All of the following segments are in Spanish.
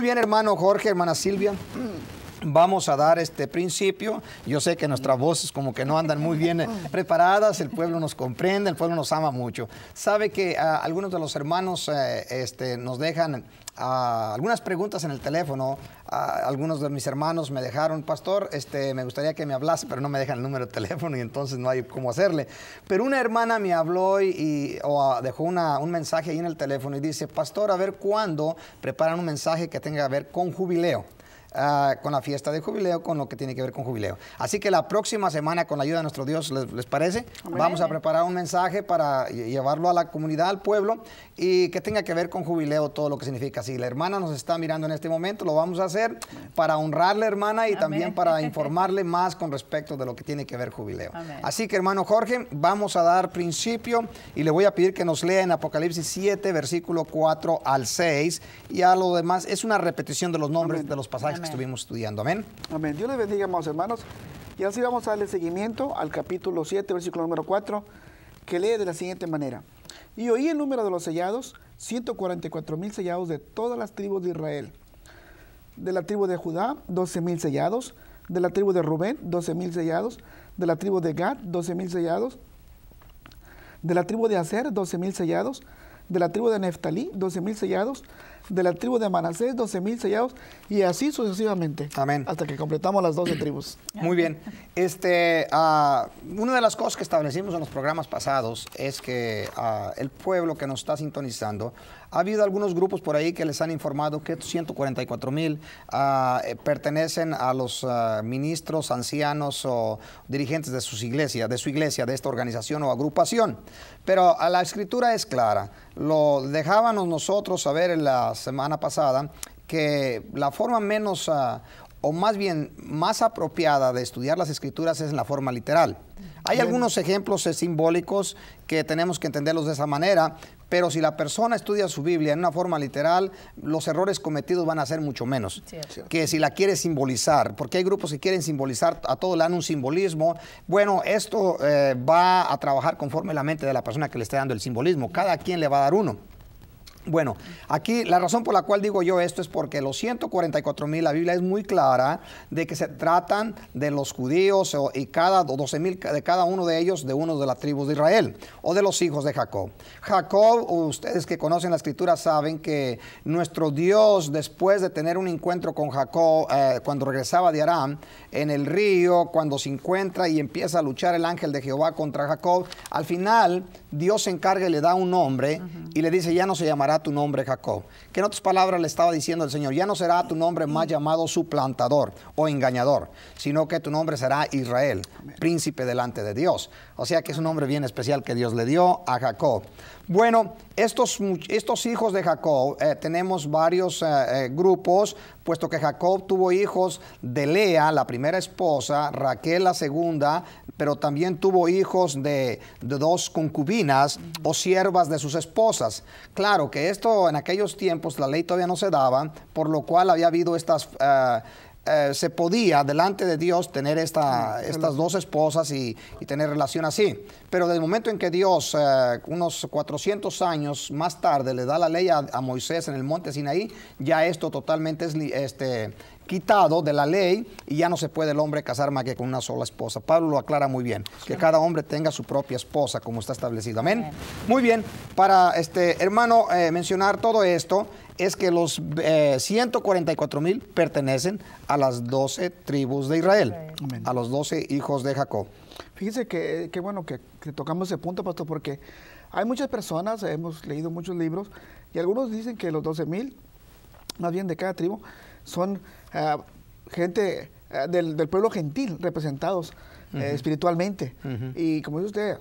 Muy bien, hermano Jorge, hermana Silvia. Vamos a dar este principio. Yo sé que nuestras voces como que no andan muy bien preparadas, el pueblo nos comprende, el pueblo nos ama mucho. Sabe que ah, algunos de los hermanos eh, este, nos dejan ah, algunas preguntas en el teléfono. Ah, algunos de mis hermanos me dejaron, pastor, este, me gustaría que me hablase, pero no me dejan el número de teléfono y entonces no hay cómo hacerle. Pero una hermana me habló y, o dejó una- un mensaje ahí en el teléfono y dice, pastor, a ver cuándo preparan un mensaje que tenga que ver con jubileo ah, con la fiesta de jubileo, con lo que tiene que ver con jubileo. Así que la próxima semana, con la ayuda de nuestro Dios, ¿les, les parece? Vamos a preparar un mensaje para lle- llevarlo a la comunidad, al pueblo, y que tenga que ver con jubileo, todo lo que significa. Si la hermana nos está mirando en este momento, lo vamos a hacer para honrarle, hermana, y también para informarle más con respecto de lo que tiene que ver jubileo. Amén. Así que, hermano Jorge, vamos a dar principio y le voy a pedir que nos lea en Apocalipsis 7, versículo 4 al 6. Y a lo demás es una repetición de los nombres de los pasajes que estuvimos estudiando. Amén. Amén. Dios les bendiga, amados hermanos. Y así vamos a darle seguimiento al capítulo 7, versículo número 4, que lee de la siguiente manera. Y oí el número de los sellados, 144 mil sellados de todas las tribus de Israel. De la tribu de Judá, 12 mil sellados. De la tribu de Rubén, 12 mil sellados. De la tribu de Gad, 12 mil sellados. De la tribu de Aser, 12 mil sellados. De la tribu de Neftalí, 12 mil sellados. De la tribu de Manasés, 12 mil sellados. Y así sucesivamente. Amén. Hasta que completamos las 12 tribus. Muy bien. Este, ah, una de las cosas que establecimos en los programas pasados es que ah, el pueblo que nos está sintonizando, ha habido algunos grupos por ahí que les han informado que estos 144 mil eh, pertenecen a los ministros, ancianos o dirigentes de sus iglesias, de su iglesia, de esta organización o agrupación. Pero a la escritura es clara. Lo dejábamos nosotros saber en la semana pasada que la forma menos ah, o más bien más apropiada de estudiar las escrituras es en la forma literal. Hay algunos ejemplos eh, simbólicos que tenemos que entenderlos de esa manera, pero si la persona estudia su Biblia en una forma literal, los errores cometidos van a ser mucho menos Cierto. que si la quiere simbolizar, porque hay grupos que quieren simbolizar, a todo le dan un simbolismo. Bueno, esto eh, va a trabajar conforme la mente de la persona que le esté dando el simbolismo. Cada quien le va a dar uno. Bueno, aquí la razón por la cual digo yo esto es porque los 144 mil, la Biblia es muy clara de que se tratan de los judíos y cada 12 mil de cada uno de ellos de uno de las tribus de Israel o de los hijos de Jacob. Jacob, ustedes que conocen la escritura saben que nuestro Dios, después de tener un encuentro con Jacob, eh, cuando regresaba de Aram, en el río, cuando se encuentra y empieza a luchar el ángel de Jehová contra Jacob, al final Dios se encarga y le da un nombre y le dice, ya no se llamará tu nombre Jacob. Que en otras palabras le estaba diciendo el Señor, ya no será tu nombre más llamado suplantador o engañador, sino que tu nombre será Israel, príncipe delante de Dios. O sea que es un nombre bien especial que Dios le dio a Jacob. Bueno, estos, estos hijos de Jacob, eh, tenemos varios eh, eh, grupos, puesto que Jacob tuvo hijos de Lea, la primera esposa, Raquel la segunda, pero también tuvo hijos de, dos concubinas o siervas de sus esposas. Claro que esto en aquellos tiempos la ley todavía no se daba, por lo cual había habido estas... eh, se podía delante de Dios tener esta, estas dos esposas y, y tener relación así. Pero desde el momento en que Dios, eh, unos 400 años más tarde, le da la ley a, a Moisés en el monte Sinaí, ya esto totalmente es este, quitado de la ley y ya no se puede el hombre casar más que con una sola esposa. Pablo lo aclara muy bien, que cada hombre tenga su propia esposa como está establecido. Amén. Amén. Muy bien, para este hermano eh, mencionar todo esto es que los eh, 144 mil pertenecen a las 12 tribus de Israel, Amén. a los 12 hijos de Jacob. Fíjese que qué bueno que, que tocamos ese punto, pastor, porque hay muchas personas, hemos leído muchos libros, y algunos dicen que los 12 mil, más bien de cada tribu, son ah, gente ah, del, del pueblo gentil representados eh, espiritualmente. Y como dice usted,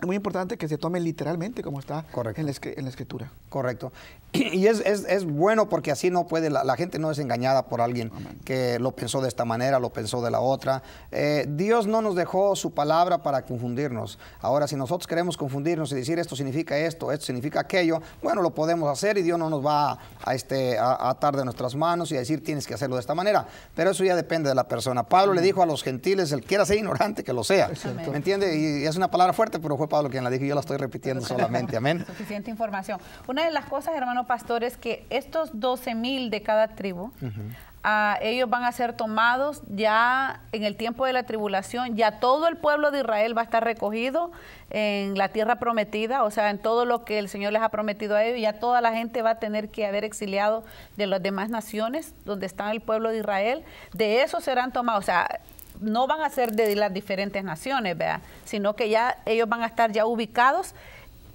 es muy importante que se tome literalmente como está Correcto. en la, en la escritura. Correcto. Y es, es- es bueno porque así no puede, la, la gente no es engañada por alguien que lo pensó de esta manera, lo pensó de la otra. Eh, Dios no nos dejó su palabra para confundirnos. Ahora, si nosotros queremos confundirnos y decir esto significa esto, esto significa aquello, bueno, lo podemos hacer y Dios no nos va a, a, este, a- a atar de nuestras manos y a decir tienes que hacerlo de esta manera. Pero eso ya depende de la persona. Pablo le dijo a los gentiles, el que quiera ser ignorante, que lo sea. Amén. ¿Me entiende? Y es una palabra fuerte, pero fue Pablo quien la dijo y yo la estoy repitiendo solamente. Amén. Suficiente información. Una de las cosas, hermano pastor, es que estos 12 mil de cada tribu, ah, ellos van a ser tomados ya en el tiempo de la tribulación, ya todo el pueblo de Israel va a estar recogido en la tierra prometida, o sea, en todo lo que el Señor les ha prometido a ellos, ya toda la gente va a tener que haber exiliado de las demás naciones donde está el pueblo de Israel, de eso serán tomados, o sea, no van a ser de las diferentes naciones, ¿vea? sino que ya ellos van a estar ya ubicados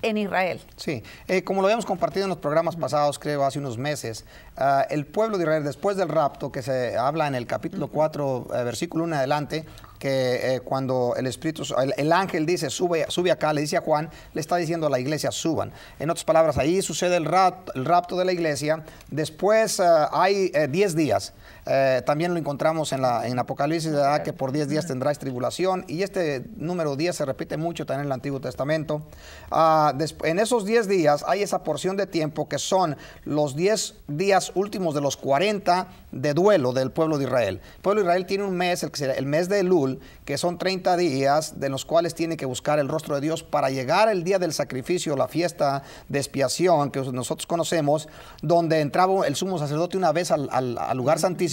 en Israel. Sí, eh, como lo habíamos compartido en los programas pasados, creo, hace unos meses, ah, el pueblo de Israel, después del rapto, que se habla en el capítulo 4, eh, versículo 1 adelante, que eh, cuando el Espíritu, el, ángel dice, sube, sube acá, le dice a Juan, le está diciendo a la iglesia, suban. En otras palabras, ahí sucede el rapto, el rapto de la iglesia, después hay 10 días eh, también lo encontramos en, la, en Apocalipsis, que por 10 días tendráis tribulación. Y este número 10 se repite mucho también en el Antiguo Testamento. Ah, en esos 10 días hay esa porción de tiempo que son los 10 días últimos de los 40 de duelo del pueblo de Israel. El pueblo de Israel tiene un mes, el, el mes de Elul, que son 30 días de los cuales tiene que buscar el rostro de Dios para llegar el día del sacrificio, la fiesta de expiación que nosotros conocemos, donde entraba el sumo sacerdote una vez al, al lugar santísimo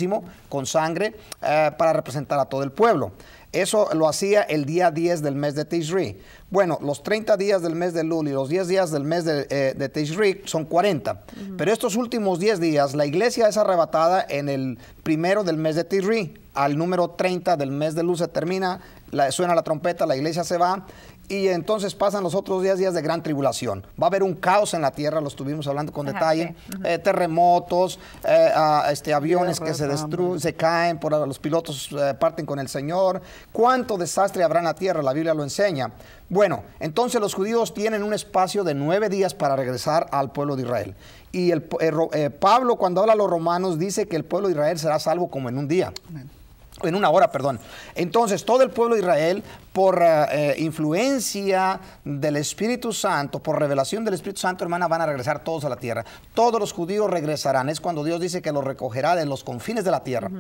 con sangre eh, para representar a todo el pueblo. Eso lo hacía el día 10 del mes de Tishri. Bueno, los 30 días del mes de Lul y los 10 días del mes de, eh, Tishri son 40. Pero estos últimos 10 días, la iglesia es arrebatada en el primero del mes de Tishri. Al número 30 del mes de Lul se termina, suena la trompeta, la iglesia se va y entonces pasan los otros días, días de gran tribulación. Va a haber un caos en la tierra, lo estuvimos hablando con detalle, eh, terremotos, eh, este, aviones que se destruyen, se caen, por los pilotos eh, parten con el Señor. ¿Cuánto desastre habrá en la tierra? La Biblia lo enseña. Bueno, entonces los judíos tienen un espacio de nueve días para regresar al pueblo de Israel. Y el, Pablo cuando habla a los romanos dice que el pueblo de Israel será salvo como en un día. Amén en una hora, perdón. Entonces, todo el pueblo de Israel, por eh, eh, influencia del Espíritu Santo, por revelación del Espíritu Santo, hermana, van a regresar todos a la tierra. Todos los judíos regresarán. Es cuando Dios dice que los recogerá de los confines de la tierra.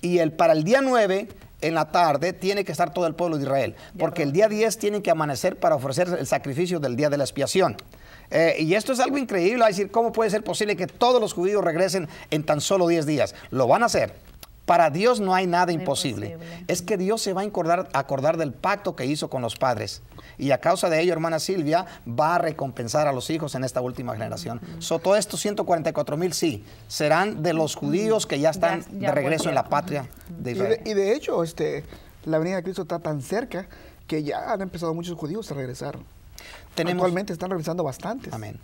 Y el, para el día 9, en la tarde, tiene que estar todo el pueblo de Israel. Porque el día 10 tienen que amanecer para ofrecer el sacrificio del día de la expiación. Eh, y esto es algo increíble, a decir, ¿cómo puede ser posible que todos los judíos regresen en tan solo 10 días? Lo van a hacer para Dios no hay nada imposible. Es que Dios se va a acordar, acordar, del pacto que hizo con los padres. Y a causa de ello, hermana Silvia, va a recompensar a los hijos en esta última generación. So, todos estos 144 mil, sí, serán de los judíos que ya están de regreso en la patria de Israel. Y de, hecho, este, la venida de Cristo está tan cerca que ya han empezado muchos judíos a regresar. Tenemos, Actualmente están regresando bastantes. Amén.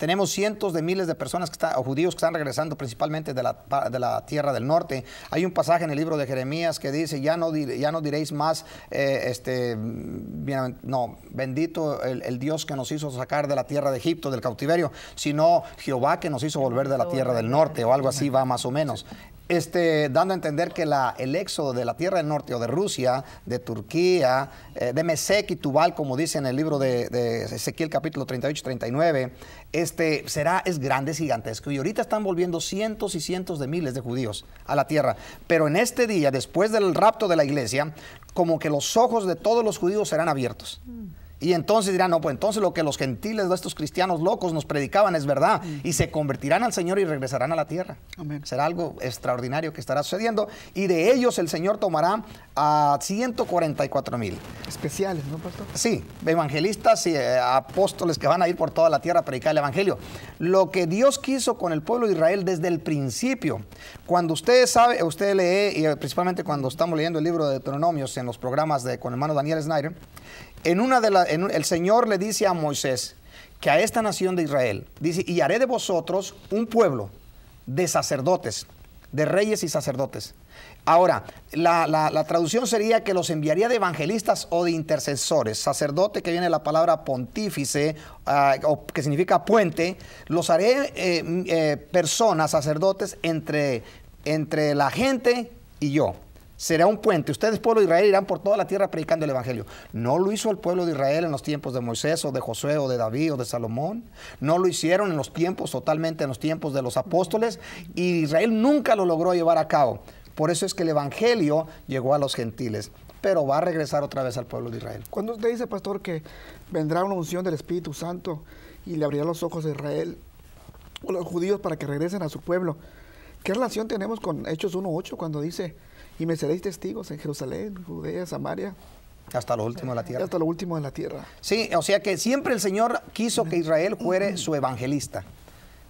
Tenemos cientos de miles de personas que están, o judíos que están regresando principalmente de la, de la, tierra del norte. Hay un pasaje en el libro de Jeremías que dice, ya no, ya no diréis más, eh, este, no, bendito el, Dios que nos hizo sacar de la tierra de Egipto, del cautiverio, sino Jehová que nos hizo volver de la tierra del norte, o algo así va más o menos este, dando a entender que el éxodo de la tierra del norte o de Rusia, de Turquía, eh, de Mesec y Tubal, como dice en el libro de, Ezequiel capítulo 38 39, este, será, es grande, es gigantesco. Y ahorita están volviendo cientos y cientos de miles de judíos a la tierra. Pero en este día, después del rapto de la iglesia, como que los ojos de todos los judíos serán abiertos. Y entonces dirán, no, pues entonces lo que los gentiles de estos cristianos locos nos predicaban es verdad. Mm. Y se convertirán al Señor y regresarán a la tierra. Será algo extraordinario que estará sucediendo. Y de ellos el Señor tomará a 144 mil. Especiales, ¿no, pastor? Sí, evangelistas y eh, apóstoles que van a ir por toda la tierra a predicar el Evangelio. Lo que Dios quiso con el pueblo de Israel desde el principio. Cuando usted sabe, usted lee, y principalmente cuando estamos leyendo el libro de Deuteronomios en los programas de, con el hermano Daniel Snyder, en una de el Señor le dice a Moisés que a esta nación de Israel, dice, y haré de vosotros un pueblo de sacerdotes, de reyes y sacerdotes. Ahora, la, traducción sería que los enviaría de evangelistas o de intercesores. Sacerdote, que viene la palabra pontífice, ah, o que significa puente, los haré eh, eh, personas, sacerdotes, entre, entre la gente y yo será un puente. Ustedes, pueblo de Israel, irán por toda la tierra predicando el Evangelio. No lo hizo el pueblo de Israel en los tiempos de Moisés o de Josué o de David o de Salomón. No lo hicieron en los tiempos, totalmente en los tiempos de los apóstoles. Y Israel nunca lo logró llevar a cabo. Por eso es que el Evangelio llegó a los gentiles. Pero va a regresar otra vez al pueblo de Israel. Cuando usted dice, pastor, que vendrá una unción del Espíritu Santo y le abrirá los ojos de Israel, o los judíos para que regresen a su pueblo. ¿Qué relación tenemos con Hechos 1.8 cuando dice, y me seréis testigos en Jerusalén, Judea, Samaria? Hasta lo último de la tierra. Hasta lo último de la tierra. Sí, o sea que siempre el Señor quiso que Israel fuera su evangelista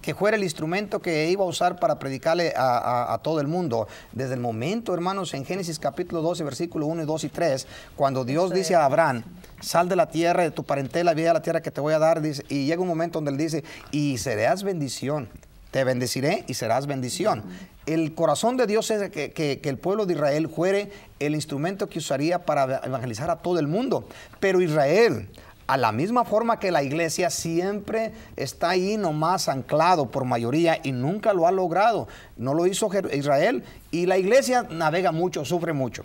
que fuera el instrumento que iba a usar para predicarle a, todo el mundo. Desde el momento, hermanos, en Génesis capítulo 12, versículo 1 y 2 y 3, cuando Dios dice a Abraham, sal de la tierra, de tu parentela, ve a la tierra que te voy a dar, dice, y llega un momento donde él dice, y serás bendición. Te bendeciré y serás bendición. El corazón de Dios es que, que, el pueblo de Israel fuere el instrumento que usaría para evangelizar a todo el mundo. Pero Israel, a la misma forma que la iglesia siempre está ahí nomás anclado por mayoría y nunca lo ha logrado. No lo hizo Israel y la iglesia navega mucho, sufre mucho.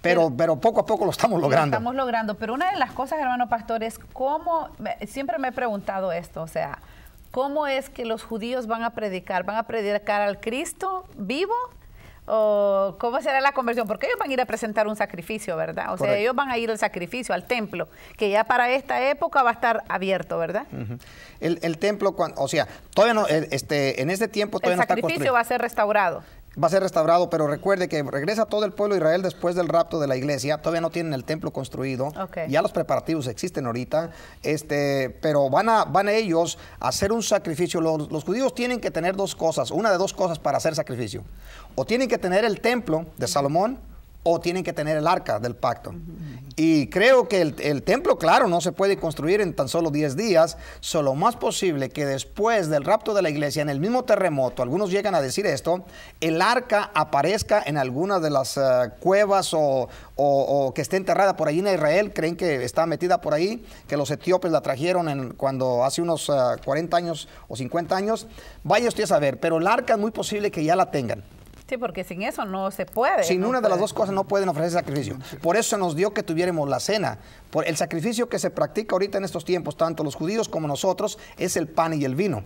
Pero, pero, poco a poco lo estamos logrando. Lo estamos logrando. Pero una de las cosas, hermano pastor, es cómo, siempre me he preguntado esto, o sea, ¿cómo es que los judíos van a predicar? ¿Van a predicar al Cristo vivo? ¿O cómo será la conversión? Porque ellos van a ir a presentar un sacrificio, ¿verdad? O sea, ellos van a ir al sacrificio, al templo, que ya para esta época va a estar abierto, ¿verdad? el, templo, o sea, todavía no, este, en este tiempo todavía no está El sacrificio va a ser restaurado va a ser restaurado, pero recuerde que regresa todo el pueblo de Israel después del rapto de la iglesia. Todavía no tienen el templo construido. Ya los preparativos existen ahorita. Este, pero van a, van ellos a hacer un sacrificio. Los, los, judíos tienen que tener dos cosas, una de dos cosas para hacer sacrificio. O tienen que tener el templo de Salomón o tienen que tener el arca del pacto. Y creo que el, templo, claro, no se puede construir en tan solo 10 días, solo más posible que después del rapto de la iglesia, en el mismo terremoto, algunos llegan a decir esto, el arca aparezca en alguna de las eh, cuevas o, que esté enterrada por allí en Israel, creen que está metida por ahí, que los etíopes la trajeron cuando hace unos 40 eh, años o 50 años, vaya usted a saber, pero el arca es muy posible que ya la tengan. Sí, porque sin eso no se puede. Sin una de las dos cosas no pueden ofrecer sacrificio. Por eso nos dio que tuviéramos la cena. Por el sacrificio que se practica ahorita en estos tiempos, tanto los judíos como nosotros, es el pan y el vino.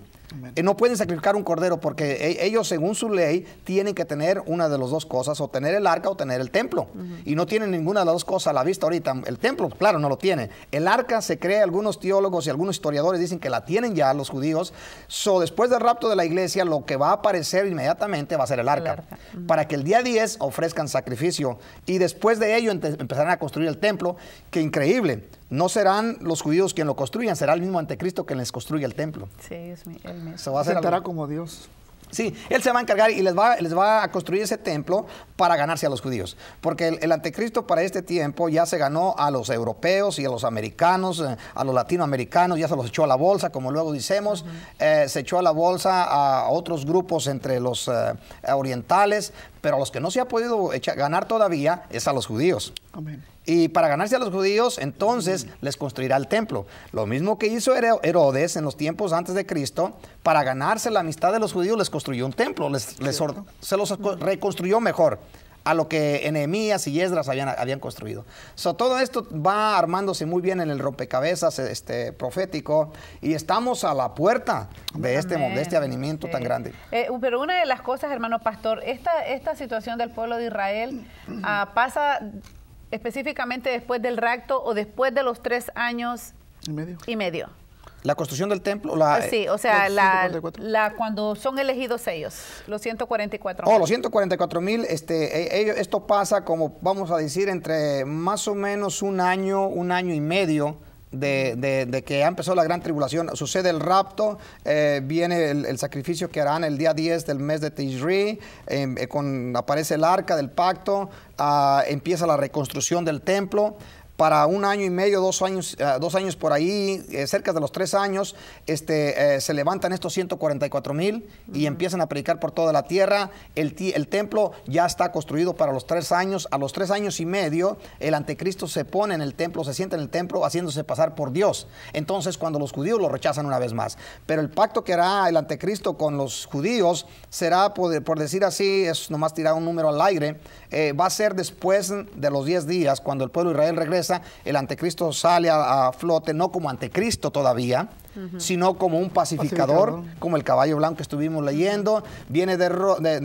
Eh, no pueden sacrificar un cordero porque e, ellos, según su ley, tienen que tener una de las dos cosas, o tener el arca o tener el templo. Y no tienen ninguna de las dos cosas a la vista ahorita. El templo, claro, no lo tiene. El arca se cree, algunos teólogos y algunos historiadores dicen que la tienen ya los judíos. So, después del rapto de la iglesia, lo que va a aparecer inmediatamente va a ser el arca. Para que el día 10 ofrezcan sacrificio. Y después de ello empezarán a construir el templo, que increíble no serán los judíos quien lo construyan, será el mismo anticristo quien les construya el templo. Sí, es mi, él mismo. Se va a hacer como Dios. Sí, él se va a encargar y les va, les va a construir ese templo para ganarse a los judíos. Porque el, anticristo para este tiempo ya se ganó a los europeos y a los americanos, eh, a los latinoamericanos, ya se los echó a la bolsa, como luego decimos. Eh, se echó a la bolsa a otros grupos entre los eh, orientales, pero a los que no se ha podido ganar todavía es a los judíos. Amén. Y para ganarse a los judíos, entonces les construirá el templo. Lo mismo que hizo Herodes en los tiempos antes de Cristo, para ganarse la amistad de los judíos, les construyó un templo, les, se los reconstruyó mejor a lo que Enemías y Esdras habían, habían construido. todo esto va armándose muy bien en el rompecabezas este, profético y estamos a la puerta de este, de este avenimiento tan grande. Eh, pero una de las cosas, hermano pastor, esta, esta situación del pueblo de Israel ah, pasa específicamente después del rapto o después de los tres años y medio. La construcción del templo. La, sí, o sea, la, cuando son elegidos ellos, los 144 Oh, los 144 mil, este, e, esto pasa como, vamos a decir, entre más o menos un año, un año y medio de, que ha empezado la gran tribulación. Sucede el rapto, eh, viene el, sacrificio que harán el día 10 del mes de Tishri, em, eh, con, aparece el arca del pacto, ah, empieza la reconstrucción del templo para un año y medio, dos años, eh, dos años por ahí, eh, cerca de los tres años, este, eh, se levantan estos 144 mil y empiezan a predicar por toda la tierra. El, el, templo ya está construido para los tres años. A los tres años y medio, el anticristo se pone en el templo, se sienta en el templo haciéndose pasar por Dios. Entonces, cuando los judíos lo rechazan una vez más. Pero el pacto que hará el anticristo con los judíos será, por, por decir así, es nomás tirar un número al aire, va a ser después de los diez días, cuando el pueblo de Israel regresa el anticristo sale a, flote no como anticristo todavía, sino como un pacificador, como el caballo blanco que estuvimos leyendo, viene de,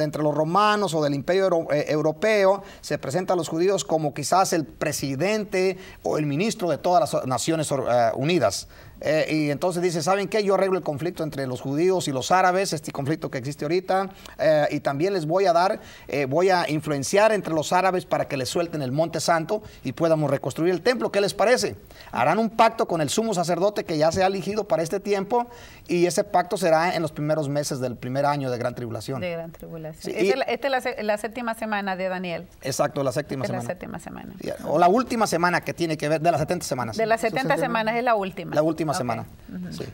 entre los romanos o del imperio eh, europeo, se presenta a los judíos como quizás el presidente o el ministro de todas las Naciones eh, Unidas. Eh, y entonces dice, ¿saben qué? Yo arreglo el conflicto entre los judíos y los árabes, este conflicto que existe ahorita, eh, y también les voy a dar, eh, voy a influenciar entre los árabes para que les suelten el monte santo y podamos reconstruir el templo. ¿Qué les parece? Harán un pacto con el sumo sacerdote que ya se ha elegido para este tiempo y ese pacto será en los primeros meses del primer año de gran tribulación. De gran tribulación. esta es la, séptima semana de Daniel. Exacto, la séptima semana. la séptima semana. O la última semana que tiene que ver, de las 70 semanas. De las 70 semanas es la última. La última semana.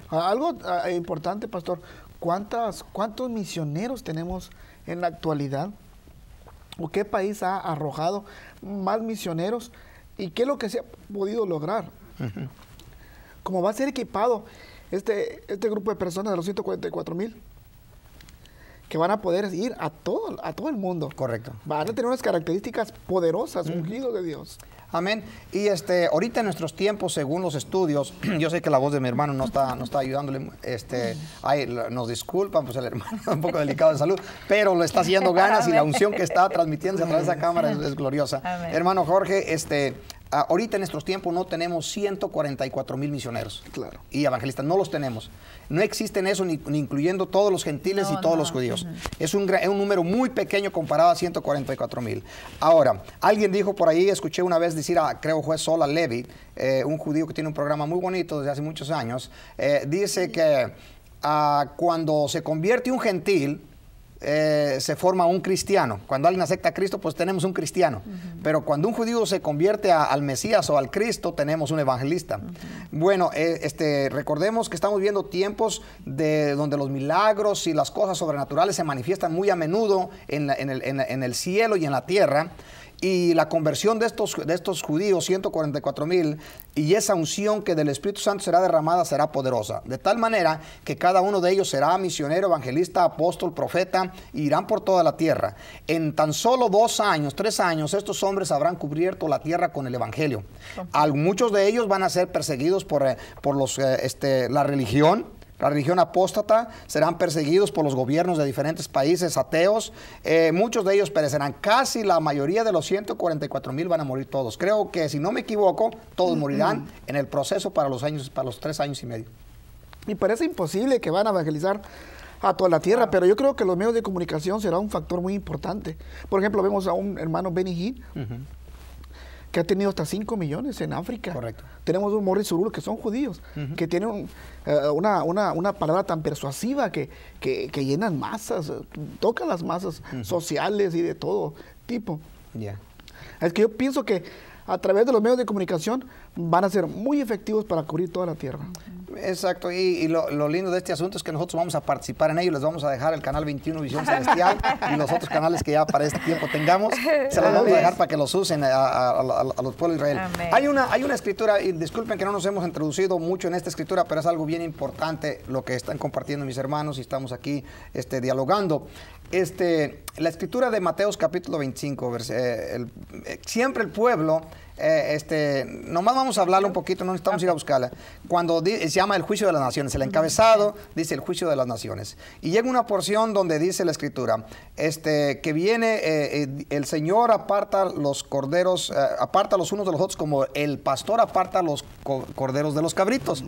Ah, algo ah, importante, pastor, ¿cuántas, ¿cuántos misioneros tenemos en la actualidad? ¿O qué país ha arrojado más misioneros? ¿Y qué es lo que se ha podido lograr? ¿Cómo va a ser equipado este, este grupo de personas de los 144 mil? Que van a poder ir a todo, a todo el mundo. Correcto. Van a tener unas características poderosas, ungidos de Dios. Amén. Y este, ahorita en nuestros tiempos, según los estudios, yo sé que la voz de mi hermano no está, no está ayudándole, este, nos disculpan, pues el hermano está un poco delicado de salud, pero lo está haciendo ganas y la unción que está transmitiéndose a través de esa cámara es, gloriosa. Hermano Jorge, este, ahorita en nuestros tiempos no tenemos 144 mil misioneros claro. y evangelistas, no los tenemos. No existen eso, ni, incluyendo todos los gentiles y todos los judíos. Es, un, un, número muy pequeño comparado a 144 mil. Ahora, alguien dijo por ahí, escuché una vez decir a, creo fue Sola Levi, eh, un judío que tiene un programa muy bonito desde hace muchos años, eh, dice que ah, cuando se convierte un gentil, eh, se forma un cristiano. Cuando alguien acepta a Cristo, pues tenemos un cristiano. Pero cuando un judío se convierte al Mesías o al Cristo, tenemos un evangelista. Bueno, eh, este, recordemos que estamos viendo tiempos de donde los milagros y las cosas sobrenaturales se manifiestan muy a menudo en el cielo y en la tierra y la conversión de estos, de estos judíos, 144 mil, y esa unción que del Espíritu Santo será derramada será poderosa. De tal manera que cada uno de ellos será misionero, evangelista, apóstol, profeta, e irán por toda la tierra. En tan solo dos años, tres años, estos hombres habrán cubierto la tierra con el Evangelio. muchos de ellos van a ser perseguidos por, eh, por los, eh, este, la religión, la religión apóstata, serán perseguidos por los gobiernos de diferentes países ateos. Eh, muchos de ellos perecerán. Casi la mayoría de los 144 mil van a morir todos. Creo que, si no me equivoco, todos morirán en el proceso para los, años, para los tres años y medio. Y parece imposible que van a evangelizar a toda la tierra, pero yo creo que los medios de comunicación será un factor muy importante. Por ejemplo, vemos a un hermano Benny Hinn, que ha tenido hasta 5 millones en África. Correcto. Tenemos un Morris Urul que son judíos, que tienen eh, una, una, palabra tan persuasiva que, que, llenan masas, tocan las masas sociales y de todo tipo. Ya. Es que yo pienso que a través de los medios de comunicación van a ser muy efectivos para cubrir toda la tierra. Exacto, y, lo, lindo de este asunto es que nosotros vamos a participar en ello, les vamos a dejar el canal 21 Visión Celestial y los otros canales que ya para este tiempo tengamos, se los vamos a dejar para que los usen a, los pueblos de Israel. Hay una, hay una escritura, y disculpen que no nos hemos introducido mucho en esta escritura, pero es algo bien importante lo que están compartiendo mis hermanos y estamos aquí este, dialogando. Este, la escritura de Mateos capítulo 25, eh, eh, siempre el pueblo eh, este, nomás vamos a hablarlo un poquito, no necesitamos ir a buscarla. Cuando se llama el juicio de las naciones, el encabezado dice el juicio de las naciones. Y llega una porción donde dice la escritura, este, que viene, el Señor aparta los corderos, aparta los unos de los otros como el pastor aparta los corderos de los cabritos.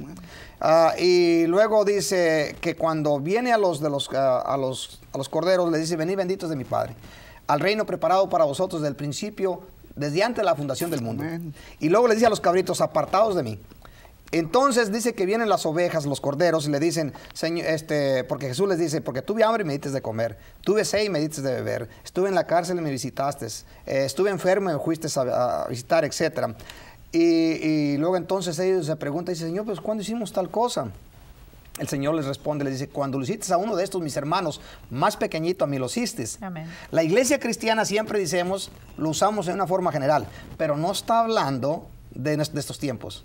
Ah, y luego dice que cuando viene a los, de los, a los, a los corderos, le dice, venid benditos de mi Padre al reino preparado para vosotros desde el principio desde antes de la fundación del mundo. Y luego le dice a los cabritos, apartados de mí. Entonces dice que vienen las ovejas, los corderos, y le dicen, Señor, este, porque Jesús les dice, porque tuve hambre y me diste de comer, tuve sed y me diste de beber, estuve en la cárcel y me visitaste, eh, estuve enfermo y me fuiste a, visitar, etc. Y, y, luego entonces ellos se preguntan, dice, Señor, pues ¿cuándo hicimos tal cosa? El Señor les responde, les dice, cuando lo hiciste a uno de estos mis hermanos, más pequeñito a mí lo hiciste. La iglesia cristiana siempre decimos, lo usamos de una forma general, pero no está hablando de, de estos tiempos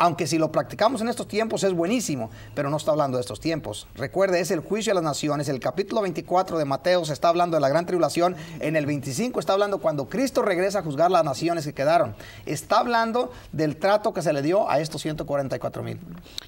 aunque si lo practicamos en estos tiempos es buenísimo, pero no está hablando de estos tiempos. Recuerde, es el juicio a las naciones. El capítulo 24 de Mateo se está hablando de la gran tribulación. En el 25 está hablando cuando Cristo regresa a juzgar las naciones que quedaron. Está hablando del trato que se le dio a estos 144 mil.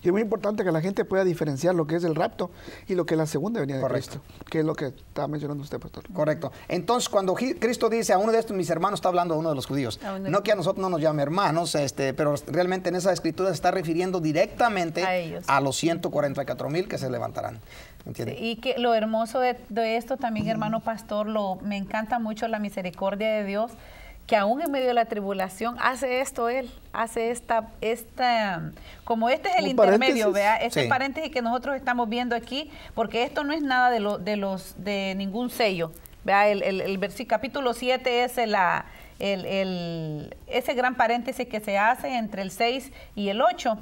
Y es muy importante que la gente pueda diferenciar lo que es el rapto y lo que es la segunda venida de Cristo, que es lo que estaba mencionando usted, pastor. Correcto. Entonces, cuando Cristo dice a uno de estos mis hermanos, está hablando a uno de los judíos. No que a nosotros no nos llame hermanos, este, pero realmente en esa escritura se está refiriendo directamente A ellos. a los 144 mil que se levantarán. ¿Entiende? Y que lo hermoso de, de esto también, hermano pastor, lo, me encanta mucho la misericordia de Dios, que aún en medio de la tribulación hace esto Él, hace esta, esta como este es el Un intermedio, vea, este Sí. paréntesis que nosotros estamos viendo aquí, porque esto no es nada de, lo, de los de ningún sello. Vea, el, el, el versi- capítulo 7 es la, el, el- ese gran paréntesis que se hace entre el 6 y el 8.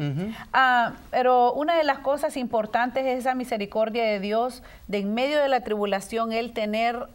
Ah, pero una de las cosas importantes es esa misericordia de Dios, de en medio de la tribulación, el tener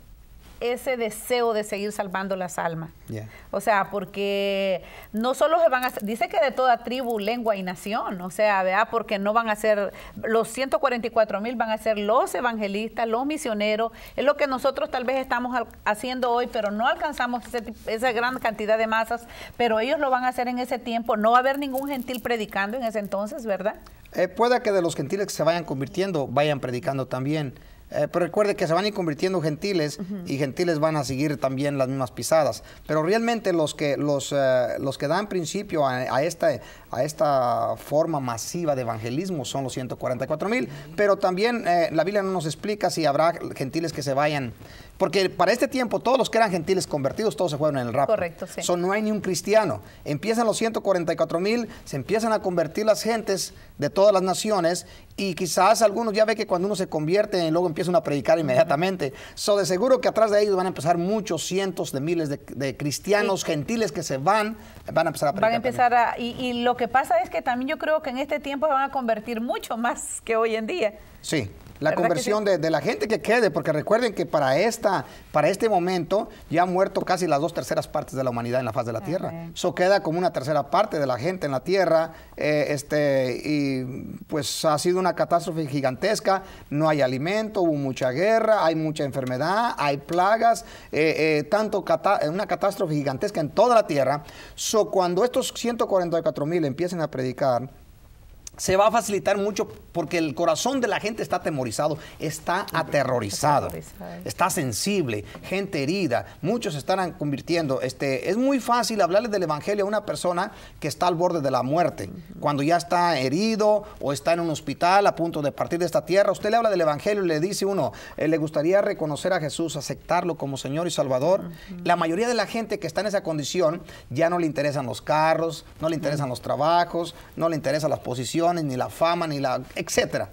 ese deseo de seguir salvando las almas. Yeah. O sea, porque no solo se van a dice que de toda tribu, lengua y nación, o sea, vea, porque no van a ser, los 144 mil van a ser los evangelistas, los misioneros, es lo que nosotros tal vez estamos haciendo hoy, pero no alcanzamos ese esa gran cantidad de masas, pero ellos lo van a hacer en ese tiempo, no va a haber ningún gentil predicando en ese entonces, ¿verdad? Eh, puede que de los gentiles que se vayan convirtiendo, vayan predicando también. Eh, pero recuerde que se van a ir convirtiendo gentiles y gentiles van a seguir también las mismas pisadas. Pero realmente los que, los, eh, los que dan principio a, a esta, a esta forma masiva de evangelismo son los 144 mil. Pero también eh, la Biblia no nos explica si habrá gentiles que se vayan. Porque para este tiempo todos los que eran gentiles convertidos, todos se fueron en el rapto. Correcto, sí. So, no hay ni un cristiano. Empiezan los 144 mil, se empiezan a convertir las gentes de todas las naciones y quizás algunos ya ve que cuando uno se convierte y luego empiezan a predicar inmediatamente. So, de seguro que atrás de ellos van a empezar muchos cientos de miles de, de cristianos gentiles que se van, van a empezar a predicar. Van a empezar a... Y, y lo que pasa es que también yo creo que en este tiempo se van a convertir mucho más que hoy en día. Sí. La ¿Verdad que conversión sí? de, de la gente que quede, porque recuerden que para esta, para este momento ya han muerto casi las dos terceras partes de la humanidad en la faz de la tierra. Eso queda como una tercera parte de la gente en la tierra. eh, este, y pues ha sido una catástrofe gigantesca. No hay alimento, hubo mucha guerra, hay mucha enfermedad, hay plagas, eh, eh, tanto cata- eh, una catástrofe gigantesca en toda la tierra. So, cuando estos 144 mil empiecen a predicar, se va a facilitar mucho porque el corazón de la gente está atemorizado, está aterrorizado, está sensible, gente herida, muchos se estarán convirtiendo. Este, es muy fácil hablarle del evangelio a una persona que está al borde de la muerte, cuando ya está herido o está en un hospital a punto de partir de esta tierra. Usted le habla del evangelio y le dice uno, eh, le gustaría reconocer a Jesús, aceptarlo como Señor y Salvador. La mayoría de la gente que está en esa condición ya no le interesan los carros, no le interesan los trabajos, no le interesan las posiciones, ni la fama, ni la, etcétera.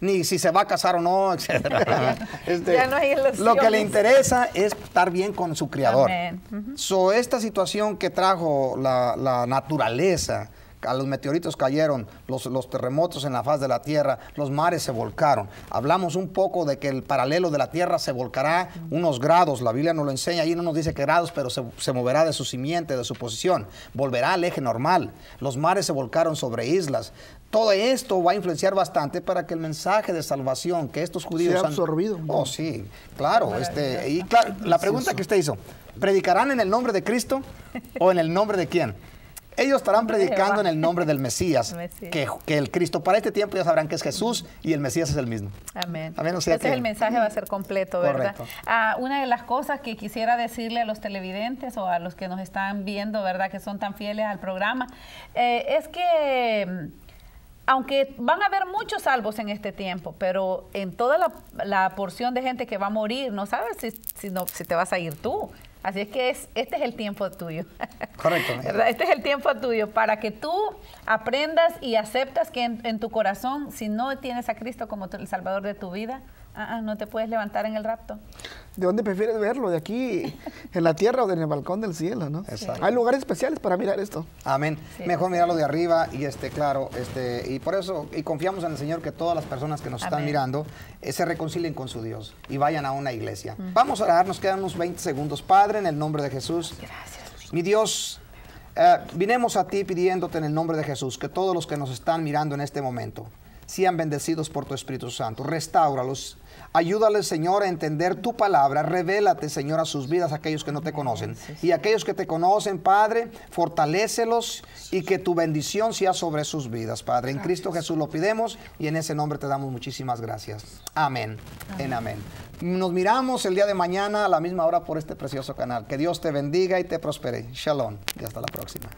Ni si se va a casar o no, etcétera. Este, Ya no hay ilusiones. lo que le interesa es estar bien con su creador. Amén. Ujú. So, esta situación que trajo la, la naturaleza, a los meteoritos cayeron, los, los terremotos en la faz de la Tierra, los mares se volcaron. Hablamos un poco de que el paralelo de la Tierra se volcará unos grados, la Biblia nos lo enseña, ahí no nos dice qué grados, pero se, se moverá de su simiente, de su posición, volverá al eje normal. Los mares se volcaron sobre islas. Todo esto va a influenciar bastante para que el mensaje de salvación que estos judíos Sea han- absorbido. Oh, sí, claro. Este, y claro, la pregunta que usted hizo, ¿predicarán en el nombre de Cristo o en el nombre de quién? Ellos estarán predicando en el nombre del Mesías, Mesías. Que, que el Cristo. Para este tiempo ya sabrán que es Jesús y el Mesías es el mismo. Amén. Amén, o sea Ese que- es el mensaje, va a ser completo, ¿verdad? Ah, una de las cosas que quisiera decirle a los televidentes o a los que nos están viendo, ¿verdad? Que son tan fieles al programa, eh, es que aunque van a haber muchos salvos en este tiempo, pero en toda la, la porción de gente que va a morir, no sabes si, si, no- si te vas a ir tú. Así es que es, este es el tiempo tuyo. Correcto. Este es el tiempo tuyo para que tú aprendas y aceptas que en, en tu corazón, si no tienes a Cristo como tu- el Salvador de tu vida, ah, ah, no te puedes levantar en el rapto. ¿De dónde prefieres verlo? ¿De aquí en la tierra o en el balcón del cielo? ¿no? Exacto. Hay lugares especiales para mirar esto. Amén. Sí, Mejor sí. mirarlo de arriba y este, claro, este, y por eso, y confiamos en el Señor que todas las personas que nos están mirando eh, se reconcilien con su Dios y vayan a una iglesia. Vamos a orar, nos quedan unos 20 segundos. Padre, en el nombre de Jesús. Gracias. Mi Dios, eh, vinemos a ti pidiéndote en el nombre de Jesús que todos los que nos están mirando en este momento sean bendecidos por tu Espíritu Santo. Restáuralos. Ayúdales, Señor, a entender tu palabra. Revélate, Señor, a sus vidas a aquellos que no te conocen. Y aquellos que te conocen, Padre, fortalécelos y que tu bendición sea sobre sus vidas, Padre. En Cristo Jesús lo pidemos y en ese nombre te damos muchísimas gracias. Amén. En amén. Nos miramos el día de mañana a la misma hora por este precioso canal. Que Dios te bendiga y te prospere. Shalom. Y hasta la próxima.